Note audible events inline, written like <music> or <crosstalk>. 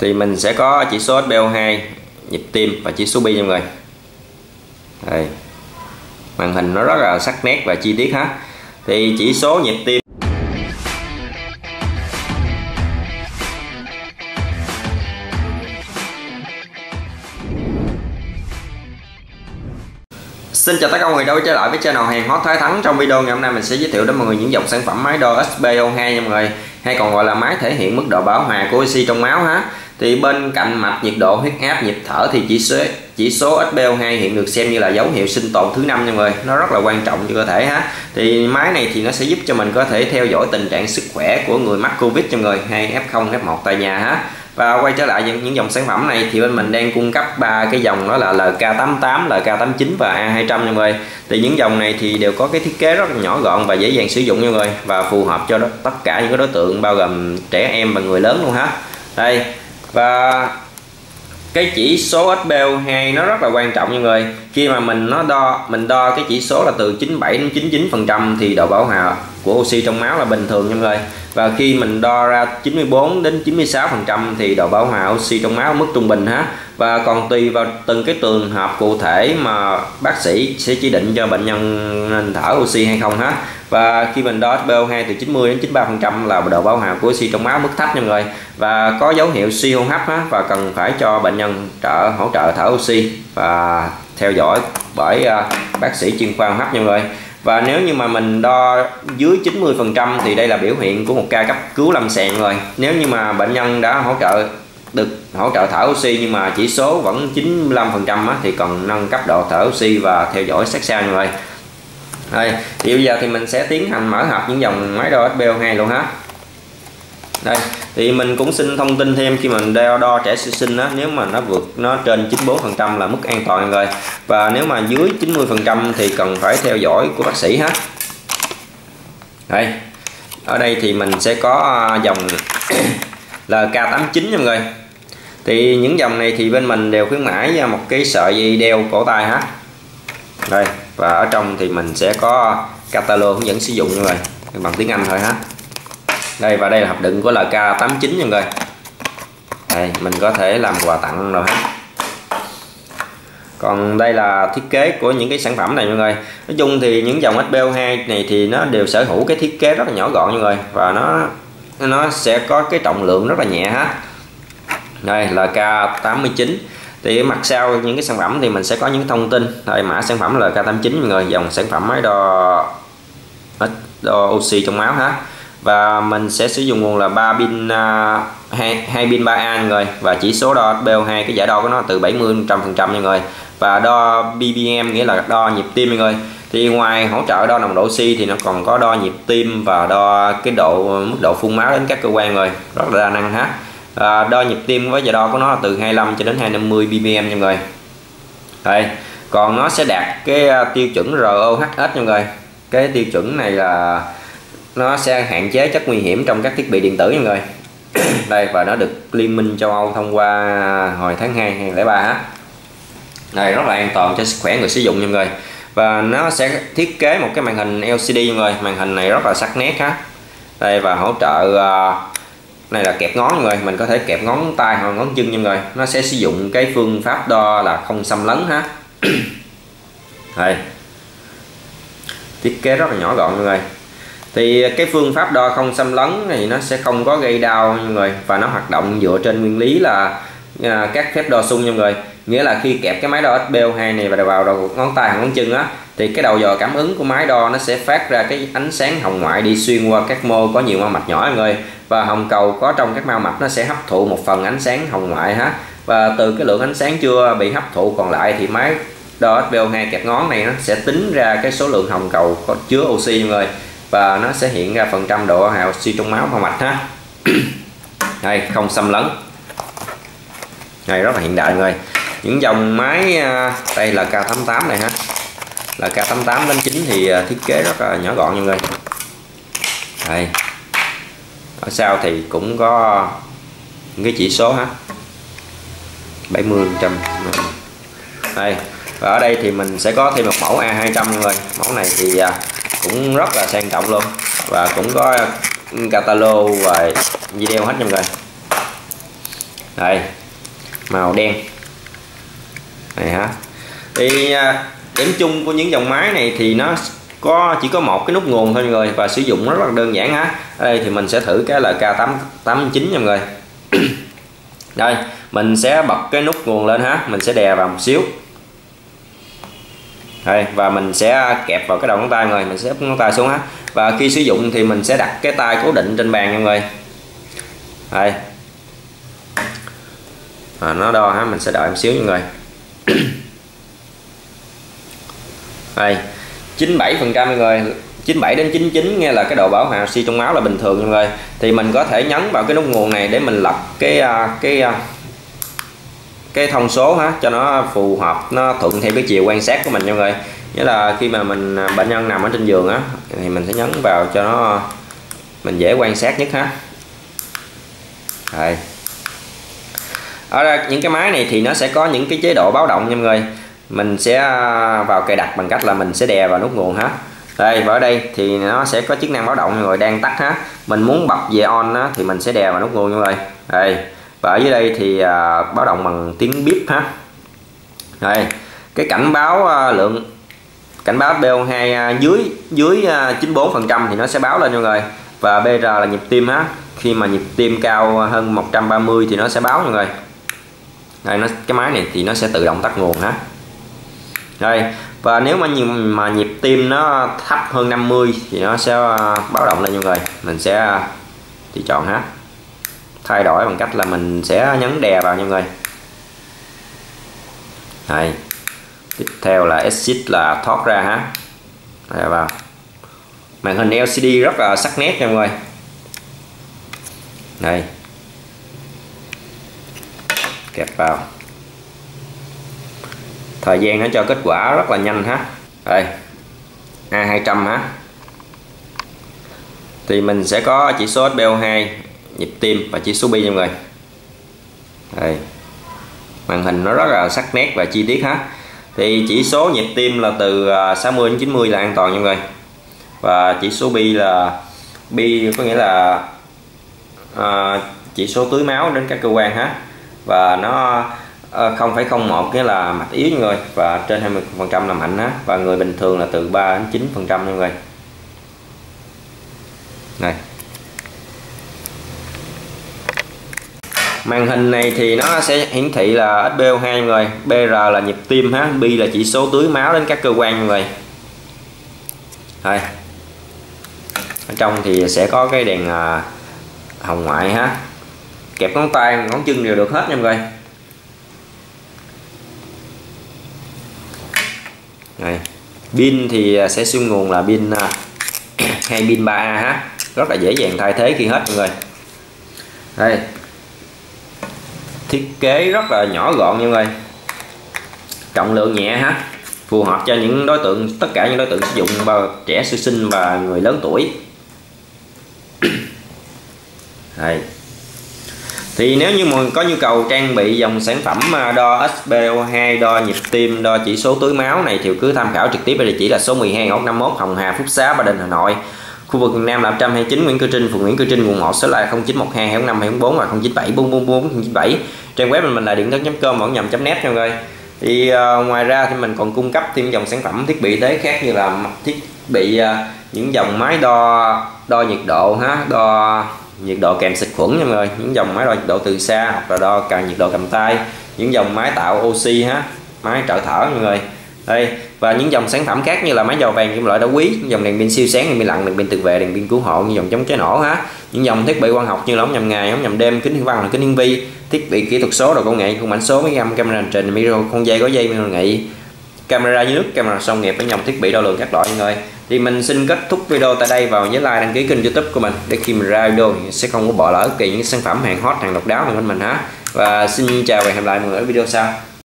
thì mình sẽ có chỉ số SpO2 nhịp tim và chỉ số bi nha mọi người. Đây. Màn hình nó rất là sắc nét và chi tiết ha thì chỉ số nhịp tim. Xin chào tất cả mọi người đã quay trở lại với channel hàng hot Thái Thắng. Trong video ngày hôm nay mình sẽ giới thiệu đến mọi người những dòng sản phẩm máy đo SpO2 nha mọi người. Hay còn gọi là máy thể hiện mức độ bão hòa của oxy trong máu ha. Thì bên cạnh mạch nhiệt độ, huyết áp, nhịp thở thì chỉ số chỉ số SpO2 hiện được xem như là dấu hiệu sinh tồn thứ năm nha mọi người. Nó rất là quan trọng cho cơ thể ha. Thì máy này thì nó sẽ giúp cho mình có thể theo dõi tình trạng sức khỏe của người mắc Covid cho người hay F0, F1 tại nhà ha. Và quay trở lại những, những dòng sản phẩm này thì bên mình đang cung cấp ba cái dòng đó là LK88, LK89 và A200 nha mọi người. Thì những dòng này thì đều có cái thiết kế rất là nhỏ gọn và dễ dàng sử dụng nha mọi người và phù hợp cho đó, tất cả những cái đối tượng bao gồm trẻ em và người lớn luôn ha. Đây và cái chỉ số SpO2 nó rất là quan trọng nha người. Khi mà mình nó đo, mình đo cái chỉ số là từ 97 đến 99 phần trăm thì độ bảo hòa của oxy trong máu là bình thường nha mọi người. Và khi mình đo ra 94 đến 96 phần trăm thì độ bảo hòa oxy trong máu mức trung bình ha. Và còn tùy vào từng cái trường hợp cụ thể mà bác sĩ sẽ chỉ định cho bệnh nhân nên thở oxy hay không ha. Và khi mình đo SpO2 từ 90 đến 93 phần trăm là độ bảo hòa của oxy trong máu mức thấp nha mọi người. Và có dấu hiệu suy hô hấp ha và cần phải cho bệnh nhân trợ hỗ trợ thở oxy và theo dõi bởi uh, bác sĩ chuyên khoa hô hấp nha mọi người và nếu như mà mình đo dưới 90 phần trăm thì đây là biểu hiện của một ca cấp cứu lâm sàng rồi. Nếu như mà bệnh nhân đã hỗ trợ được, hỗ trợ thở oxy nhưng mà chỉ số vẫn 95 phần trăm thì còn nâng cấp độ thở oxy và theo dõi sát sao như vậy. Đây, thì bây giờ thì mình sẽ tiến hành mở hộp những dòng máy đo SpO2 luôn ha đây thì mình cũng xin thông tin thêm khi mình đo đo trẻ sơ sinh á, nếu mà nó vượt, nó trên 94 phần trăm là mức an toàn rồi. Và nếu mà dưới 90 phần trăm thì cần phải theo dõi của bác sĩ hết đây, ở đây thì mình sẽ có à, dòng LK89 nha mọi người. Thì những dòng này thì bên mình đều khuyến mãi à, một cái sợi dây đeo cổ tay hết đây, và ở trong thì mình sẽ có catalog hướng dẫn sử dụng như vậy bằng tiếng Anh thôi ha đây, và đây là hộp đựng của LK89 nha mọi người. Đây, mình có thể làm quà tặng rồi hết. còn đây là thiết kế của những cái sản phẩm này mọi người. Nói chung thì những dòng SPO2 này thì nó đều sở hữu cái thiết kế rất là nhỏ gọn mọi người. Và nó nó sẽ có cái trọng lượng rất là nhẹ hết. đây là K89 thì mặt sau những cái sản phẩm thì mình sẽ có những thông tin. Đây, mã sản phẩm là K89 mọi người. Dòng sản phẩm máy đo đo oxy trong máu ha và mình sẽ sử dụng nguồn là 3 pin uh, hai, hai pin 3A người. Và chỉ số đo BO2 cái giải đo của nó từ 70 100 phần trăm nha người. Và đo BPM nghĩa là đo nhịp tim mọi người. Thì ngoài hỗ trợ đo nồng độ oxy thì nó còn có đo nhịp tim và đo cái độ mức độ phun máu đến các cơ quan rồi rất là đa năng ha. À, đo nhịp tim với giờ đo của nó là từ 25 cho đến 250 BPM nha người. Đây. Còn nó sẽ đạt cái à, tiêu chuẩn ROHS nha người. Cái tiêu chuẩn này là nó sẽ hạn chế chất nguy hiểm trong các thiết bị điện tử nha người. <coughs> Đây và nó được liên minh châu Âu thông qua hồi tháng 2 2003 á. Đây rất là an toàn cho sức khỏe người sử dụng nha người. Và nó sẽ thiết kế một cái màn hình LCD nha người. Màn hình này rất là sắc nét ha đây và hỗ trợ uh, này là kẹp ngón người. Mình có thể kẹp ngón tay hoặc ngón chân nha người. Nó sẽ sử dụng cái phương pháp đo là không xâm lấn ha <coughs> đây. Thiết kế rất là nhỏ gọn mọi người thì cái phương pháp đo không xâm lấn thì nó sẽ không có gây đau mọi người. Và nó hoạt động dựa trên nguyên lý là à, các phép đo xung nha mọi người. Nghĩa là khi kẹp cái máy đo SPO2 này vào vào đầu ngón tay hoặc ngón chân á thì cái đầu dò cảm ứng của máy đo nó sẽ phát ra cái ánh sáng hồng ngoại đi xuyên qua các mô có nhiều mao mạch nhỏ mọi người. Và hồng cầu có trong các mao mạch nó sẽ hấp thụ một phần ánh sáng hồng ngoại ha. Và từ cái lượng ánh sáng chưa bị hấp thụ còn lại thì máy đo SPO2 kẹp ngón này nó sẽ tính ra cái số lượng hồng cầu có chứa oxy mọi người và nó sẽ hiện ra phần trăm độ hào oxy trong máu và mạch ha. <clears throat> Đây, không xâm lấn. Này rất là hiện đại người. Những dòng máy à, đây là K88 này ha. Là K88 đến 9 thì à, thiết kế rất là nhỏ gọn nha người. Đây. Ở sau thì cũng có những cái chỉ số ha. 70 trăm. Đây. Và ở đây thì mình sẽ có thêm một mẫu A200 người. Mẫu này thì à, cũng rất là sang trọng luôn. Và cũng có catalog và video hết nha mọi người đây, màu đen. Này ha thì à, điểm chung của những dòng máy này thì nó có, chỉ có một cái nút nguồn thôi mọi người, và sử dụng rất là đơn giản ha ở đây thì mình sẽ thử cái là K889 nha mọi người. <clears throat> Đây, mình sẽ bật cái nút nguồn lên ha mình sẽ đè vào một xíu đây và mình sẽ kẹp vào cái đầu ngón tay người mình sẽ úp ngón tay xuống ha và khi sử dụng thì mình sẽ đặt cái tay cố định trên bàn nha mọi người. Đây. À, nó đo ha mình sẽ đợi một xíu mọi người. Đây 97 phần trăm mọi người. 97 đến 99 nghe là cái độ bảo hòa oxy trong máu là bình thường mọi người. Thì mình có thể nhấn vào cái nút nguồn này để mình lọc cái à, cái à, cái thông số ha cho nó phù hợp nó thuận theo cái chiều quan sát của mình nha mọi người. Nghĩa là khi mà mình à, bệnh nhân nằm ở trên giường á thì mình sẽ nhấn vào cho nó mình dễ quan sát nhất ha. Đây. ở đây, những cái máy này thì nó sẽ có những cái chế độ báo động nha mọi người. Mình sẽ à, vào cài đặt bằng cách là mình sẽ đè vào nút nguồn ha. Đây và ở đây thì nó sẽ có chức năng báo động mọi người đang tắt ha. Mình muốn bật về on á, thì mình sẽ đè vào nút nguồn mọi người. Đây và ở dưới đây thì à, báo động bằng tiếng bíp ha. Đây cái cảnh báo à, lượng cảnh báo BO2 à, dưới dưới à, 94 phần trăm thì nó sẽ báo lên mọi người. Và BR là nhịp tim ha. Khi mà nhịp tim cao hơn 130 thì nó sẽ báo mọi người. Đây nó cái máy này thì nó sẽ tự động tắt nguồn ha. Đây và nếu mà nhịp, mà nhịp tim nó thấp hơn 50 thì nó sẽ à, báo động lên mọi người. Mình sẽ à, thì chọn ha thay đổi bằng cách là mình sẽ nhấn đè vào nha mọi người. Đây. Tiếp theo là exit là thoát ra ha. Đè vào. Màn hình LCD rất là sắc nét nha mọi người. Này. kẹp vào. Thời gian nó cho kết quả rất là nhanh ha. Đây. A200 ha. Thì mình sẽ có chỉ số SpO2 nhịp tim và chỉ số bi nha mọi người. Đây. Màn hình nó rất là sắc nét và chi tiết ha thì chỉ số nhịp tim là từ à, 60 đến 90 là an toàn nha mọi người. Và chỉ số bi là bi có nghĩa là à, chỉ số tưới máu đến các cơ quan ha và nó à, không phải không một nghĩa là mạch yếu nha người. Và trên 20 phần trăm là mạnh ha và người bình thường là từ 3 đến 9 phần trăm như người. Này màn hình này thì nó sẽ hiển thị là SpO2 người BR là nhịp tim ha B là chỉ số tưới máu đến các cơ quan người. Đây ở trong thì sẽ có cái đèn à, hồng ngoại ha. Kẹp ngón tay ngón chân đều được hết nha mọi người. Rồi. Pin thì à, sẽ xuyên nguồn là pin à, <coughs> hay pin 3A ha. Rất là dễ dàng thay thế khi hết mọi người. Đây thiết kế rất là nhỏ gọn nha mọi người. Trọng lượng nhẹ ha. Phù hợp cho những đối tượng, tất cả những đối tượng sử dụng bao trẻ sơ sinh và người lớn tuổi. <coughs> Đây. Thì nếu như mọi người có nhu cầu trang bị dòng sản phẩm à, đo SpO2 đo nhịp tim, đo chỉ số túi máu này thì cứ tham khảo trực tiếp ở địa chỉ là số 12 ngõ 51 Hồng Hà, Phúc Xá, Ba Đình, Hà Nội khu vực miền Nam là 129 Nguyễn Cư Trinh phường Nguyễn Cư Trinh quận 1 số là 0912 25 24 và 097 444 097 trang web mình là điện thất.com vẫn nhầm net nha mọi người. Thì uh, ngoài ra thì mình còn cung cấp thêm dòng sản phẩm thiết bị thế khác như là thiết bị uh, những dòng máy đo đo nhiệt độ ha đo nhiệt độ kèm xịt khuẩn nha mọi người. Những dòng máy đo nhiệt độ từ xa hoặc là đo cả nhiệt độ cầm tay. Những dòng máy tạo oxy ha máy trợ thở mọi người. Đây và những dòng sản phẩm khác như là máy dầu vàng kim loại đá quý. Những dòng đèn pin siêu sáng, đèn pin lặn, đèn pin tự vệ, đèn pin cứu hộ như dòng chống cháy nổ ha. Những dòng thiết bị quang học như là ống nhầm ngày ống nhầm đêm, kính hiển văn, kính hiển vi, thiết bị kỹ thuật số, đồ công nghệ, khung ảnh số, máy găm, camera hành trình micro không dây có dây micro nghị, camera dưới nước, camera song nghiệp với dòng thiết bị đo lường các loại người thì mình xin kết thúc video tại đây vào nhớ like, đăng ký kênh youtube của mình để khi mình ra video sẽ không có bỏ lỡ kỳ những sản phẩm hàng hot, hàng độc đáo của mình ha. Và xin chào và hẹn lại mọi người ở video sau.